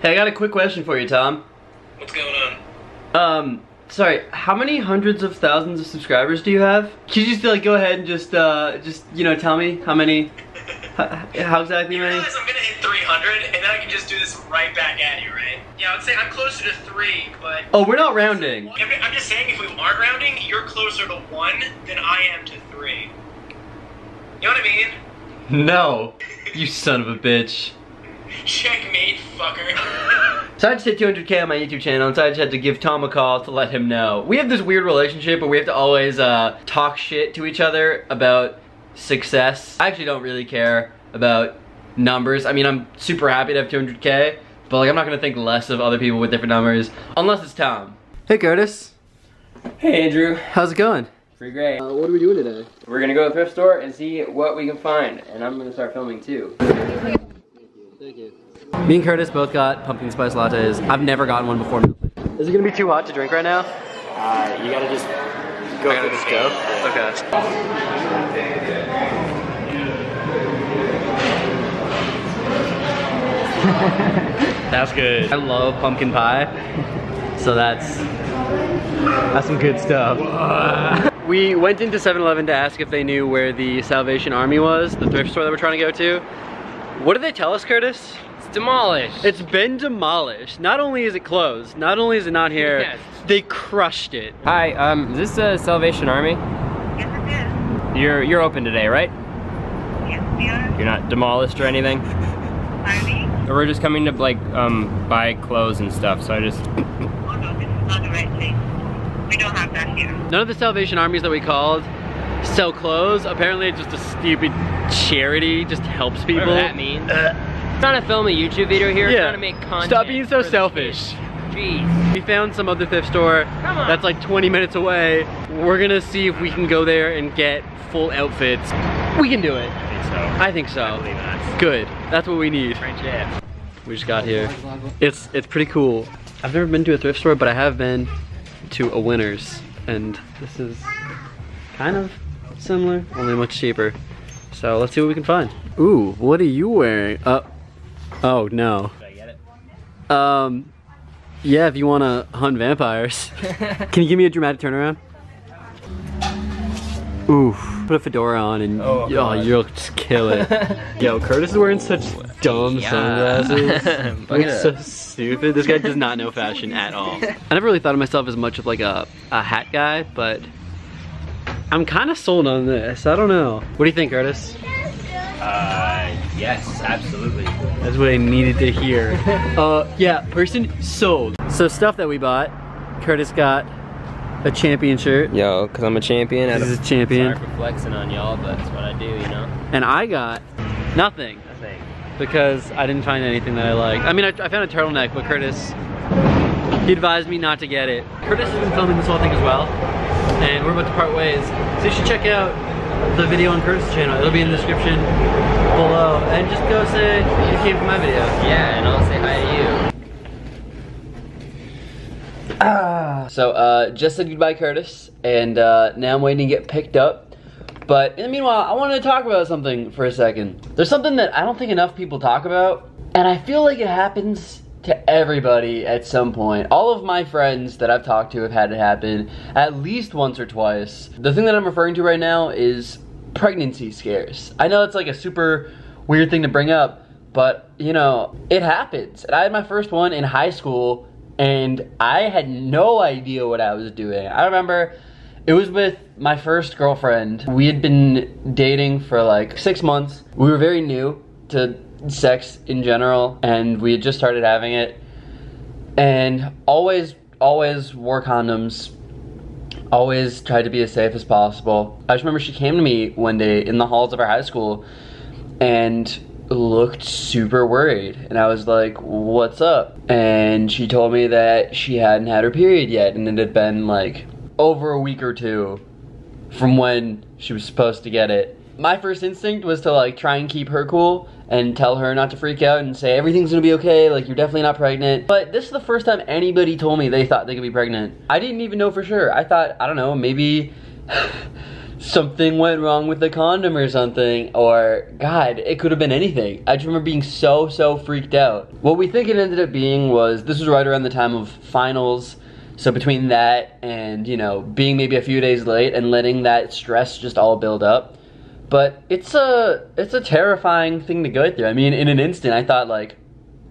Hey, I got a quick question for you, Tom. What's going on? Um, sorry, how many hundreds of thousands of subscribers do you have? Could you just like go ahead and just uh just you know tell me how many how, how exactly You many? realize I'm gonna hit 300 and then I can just do this right back at you, right? Yeah, I would say I'm closer to three, but. Oh, we're not rounding. I mean, I'm just saying, if we aren't rounding, you're closer to one than I am to three. You know what I mean? No. You son of a bitch. Checkmate, fucker. So I just hit 200k on my YouTube channel, and so I just had to give Tom a call to let him know. We have this weird relationship where we have to always uh, talk shit to each other about success. I actually don't really care about numbers. I mean, I'm super happy to have 200k, but like I'm not gonna think less of other people with different numbers, unless it's Tom. Hey Kurtis, Hey Andrew, how's it going? pretty great. Uh, what are we doing today? We're gonna go to the thrift store and see what we can find, and I'm gonna start filming too. Thank you. Me and Kurtis both got pumpkin spice lattes. I've never gotten one before. Is it gonna be too hot to drink right now? Uh, you gotta just go I gotta for the just scope. go? Okay. That's good. I love pumpkin pie. So that's that's some good stuff. we went into 7-Eleven to ask if they knew where the Salvation Army was, the thrift store that we're trying to go to. What did they tell us, Kurtis? It's demolished. It's been demolished. Not only is it closed, not only is it not here, Yes. they crushed it. Hi, um, is this the Salvation Army? Yes, it is. You're you're open today, right? Yes, we are. You're not demolished or anything? Army. We're just coming to like um buy clothes and stuff. So I just Oh no, this is not the right place. We don't have that here. None of the Salvation Armies that we called sell clothes. Apparently it's just a stupid charity, just helps people. whatever that means. Trying to film a YouTube video here. Yeah. Trying to make content. Stop being so selfish. kids. Jeez. We found some other thrift store Come on. that's like 20 minutes away. We're gonna see if we can go there and get full outfits. We can do it. I think so. I think so. I believe that. Good. That's what we need. Friendship. We just got here. It's it's pretty cool. I've never been to a thrift store, but I have been to a Winners, and this is kind of similar, only much cheaper. So let's see what we can find. Ooh, what are you wearing? Uh, oh no. Did I get it? Um, yeah, if you want to hunt vampires. Can you give me a dramatic turnaround? Oof. put a fedora on and Oh, oh, you'll just kill it. Yo, Kurtis is wearing such dumb Yeah. sunglasses. Looks so stupid. This guy does not know fashion at all. I never really thought of myself as much of like a, a hat guy, but I'm kind of sold on this. I don't know. What do you think, Kurtis? Uh, yes, absolutely. That's what I needed to hear. uh, yeah, person sold. So stuff that we bought, Kurtis got a champion shirt, Yo, cause I'm a champion. I This is a champion. Sorry for flexing on y'all, but that's what I do, you know. and I got nothing Nothing. because I didn't find anything that I liked. I mean, I, I found a turtleneck, but Kurtis, he advised me not to get it. Kurtis has been filming this whole thing as well, and we're about to part ways. So you should check out the video on Kurtis' channel. It'll be in the description below, and just go say you came from my video. Yeah, and I'll say hi to you. Ah. So, uh, just said goodbye, Kurtis, and uh, now I'm waiting to get picked up. But in the meanwhile, I wanted to talk about something for a second. There's something that I don't think enough people talk about, and I feel like it happens to everybody at some point. All of my friends that I've talked to have had it happen at least once or twice. The thing that I'm referring to right now is pregnancy scares. I know it's like a super weird thing to bring up, but you know, it happens. And I had my first one in high school and I had no idea what I was doing. I remember it was with my first girlfriend. We had been dating for like six months. We were very new to sex in general, and we had just started having it. And always, always wore condoms. Always tried to be as safe as possible. I just remember she came to me one day in the halls of our high school and looked super worried. And I was like, What's up? And she told me that she hadn't had her period yet, and it had been like over a week or two from when she was supposed to get it. My first instinct was to like try and keep her cool and tell her not to freak out and say everything's gonna be okay, like you're definitely not pregnant. But this is the first time anybody told me they thought they could be pregnant. I didn't even know for sure. I thought, I don't know, maybe something went wrong with the condom or something, or God, it could have been anything. I just remember being so, so freaked out. What we think it ended up being was this was right around the time of finals. So between that and, you know, being maybe a few days late and letting that stress just all build up. But it's a it's a terrifying thing to go through. I mean, in an instant I thought like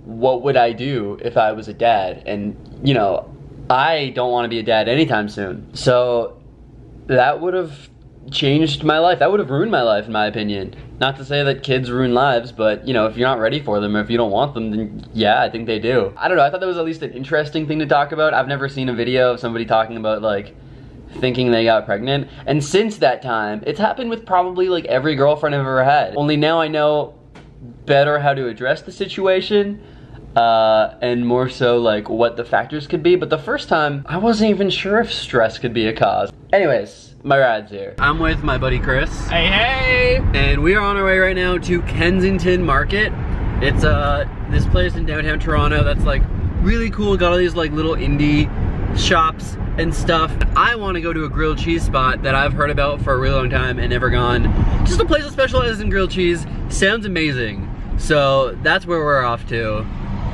what would I do if I was a dad? And, you know, I don't want to be a dad anytime soon. So that would have changed my life. That would have ruined my life, in my opinion. Not to say that kids ruin lives, but you know, if you're not ready for them or if you don't want them, then yeah, I think they do. I don't know. I thought that was at least an interesting thing to talk about. I've never seen a video of somebody talking about like thinking they got pregnant. And since that time, it's happened with probably like every girlfriend I've ever had. Only now I know better how to address the situation uh, and more so like what the factors could be. But the first time, I wasn't even sure if stress could be a cause. Anyways, my ride's here. I'm with my buddy Chris. Hey, hey! And we are on our way right now to Kensington Market. It's uh this place in downtown Toronto that's like really cool. Got all these like little indie shops and stuff. I want to go to a grilled cheese spot that I've heard about for a really long time and never gone. Just a place that specializes in grilled cheese. Sounds amazing. So that's where we're off to.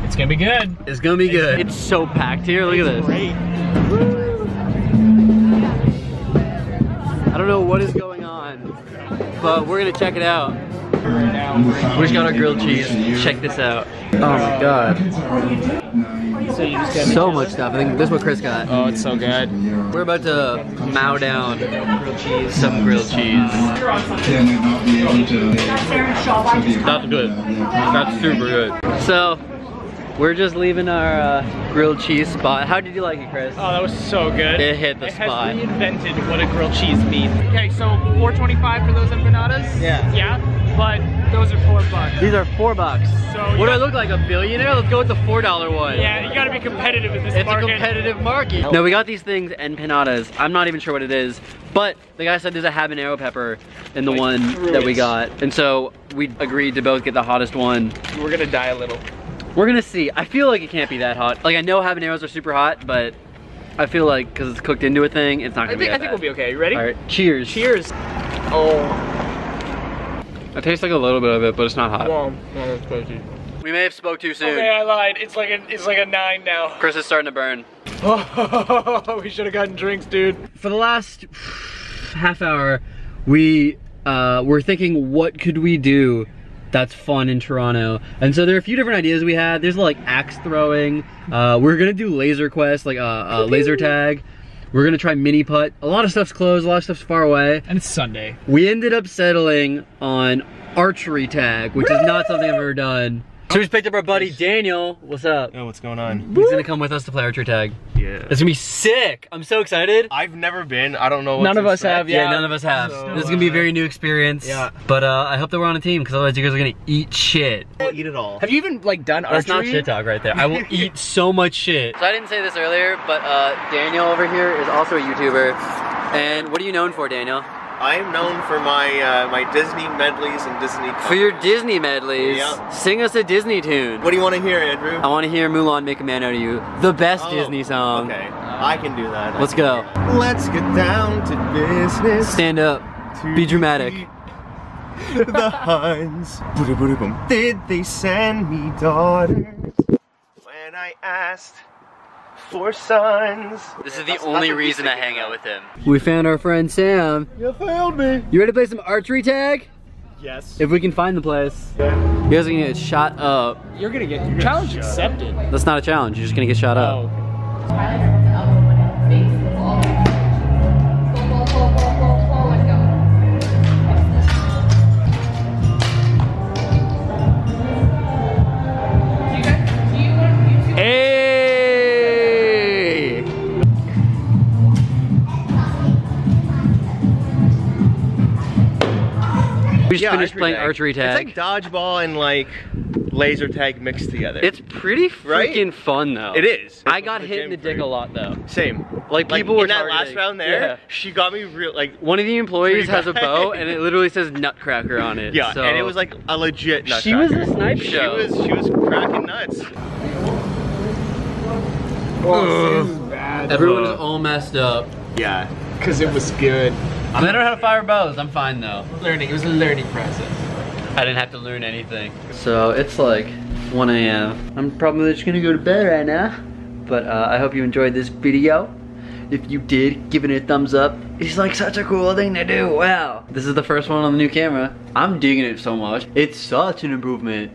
It's gonna be good. It's gonna be good. It's so packed here. Look at this. Great. I don't know what is going on, but we're gonna check it out. We just got our grilled cheese. Check this out. Oh my god. So you just So much stuff. I think this is what Chris got. Oh, it's so good. We're about to mow down some grilled cheese. That's good. That's super good. So, we're just leaving our uh, grilled cheese spot. How did you like it, Chris? Oh, that was so good. It hit the it spot. has reinvented what a grilled cheese means. Okay, so 4.25 for those empanadas. Yeah. Yeah, but those are four bucks. These are four bucks. So what do I look like, a billionaire? Let's go with the four dollar one. Yeah, you gotta be competitive in this It's market. a competitive market. No, we got these things empanadas. I'm not even sure what it is, but the guy said there's a habanero pepper in the Like, one that we got. And so we agreed to both get the hottest one. We're gonna die a little. We're gonna see. I feel like it can't be that hot. Like I know habaneros are super hot, but I feel like because it's cooked into a thing, it's not gonna think be I think we'll be okay. You ready? All right, cheers. Cheers. Oh, It tastes like a little bit of it, but it's not hot. well, no, that's crazy. We may have spoke too soon. Okay, I lied. It's like a it's like a nine now. Chris is starting to burn. Oh, we should have gotten drinks, dude. for the last half hour, we uh, were thinking, what could we do that's fun in Toronto? And so there are a few different ideas we had. There's like axe throwing. Uh, we're gonna do laser quest, like uh, uh, laser tag. We're gonna try mini putt. A lot of stuff's closed. A lot of stuff's far away. And it's Sunday. We ended up settling on archery tag, which is not something I've ever done. So we just picked up our buddy Daniel. What's up? Oh, what's going on? He's gonna come with us to play archery tag. Yeah. It's gonna be sick. I'm so excited. I've never been. I don't know. What None to of us expect. have, Yeah, Yeah. none of us have. So, this is gonna be a uh, very new experience. yeah. But uh, I hope that we're on a team because otherwise you guys are gonna eat shit. I'll eat it all. Have you even like done That's not shit talk right there. I will eat so much shit. So I didn't say this earlier, but uh, Daniel over here is also a YouTuber. And what are you known for, Daniel? I am known for my uh, my Disney medleys and Disney. For your Disney medleys. Yeah. Sing us a Disney tune. What do you want to hear, Andrew? I want to hear Mulan make a man out of you. The best Oh, Disney song. Okay, I can do that. Let's go. Let's get down to business. Stand up. Be dramatic. The Huns. Did they send me daughters when I asked for sons? This is the That's- only that's reason I hang out with him. We found our friend Sam. You found me. You ready to play some archery tag? Yes. If we can find the place. You guys are gonna get shot up. You're gonna get challenge accepted. That's not a challenge, you're just gonna get shot up. Oh. We just finished playing archery tag. It's like dodgeball and like laser tag mixed together. It's pretty Right? freaking fun though. It is. I got hit in the dick a lot though. Same. Like Like people were in that last round there, Yeah. she got me real like One of the employees has a bow and it literally says nutcracker on it. yeah, so- and it was like a legit nut. She was a snipe She was she was cracking nuts. Oh, bad. Everyone is all messed up. Yeah. Because it was good. I learned how to fire bows. I'm fine though. Learning. It was a learning process. I didn't have to learn anything. So it's like 1 a.m. I'm probably just gonna go to bed right now. But uh, I hope you enjoyed this video. If you did, give it a thumbs up. It's like such a cool thing to do. Wow. This is the first one on the new camera. I'm digging it so much. It's such an improvement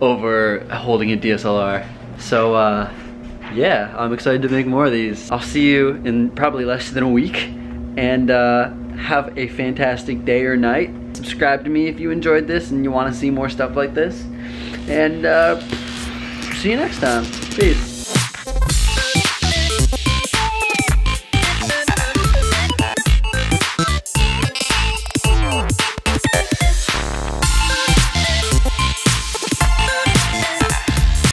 over holding a DSLR. So uh, yeah, I'm excited to make more of these. I'll see you in probably less than a week. And uh, have a fantastic day or night. Subscribe to me if you enjoyed this and you want to see more stuff like this. And uh, see you next time. Peace.